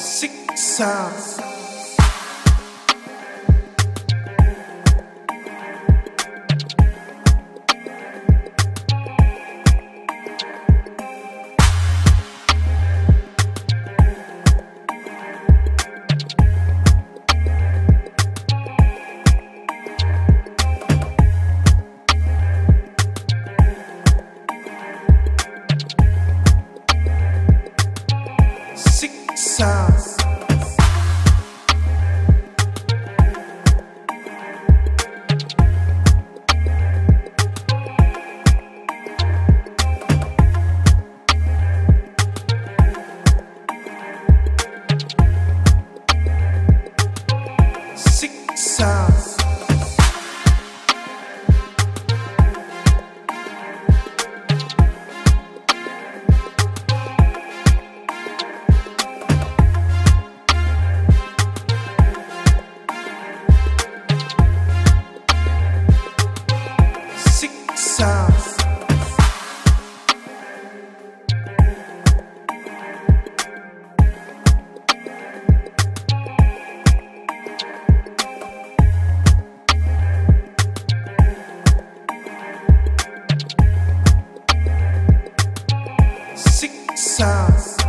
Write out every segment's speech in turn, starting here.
Six sounds. Six sounds. Six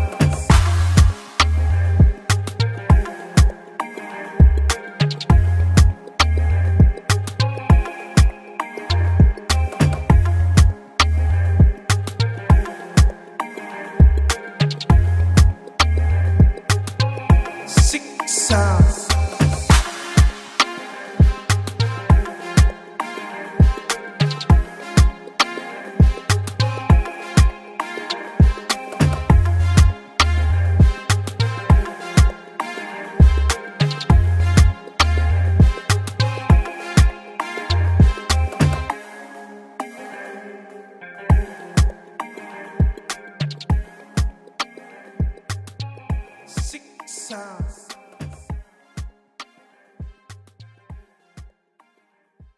sounds.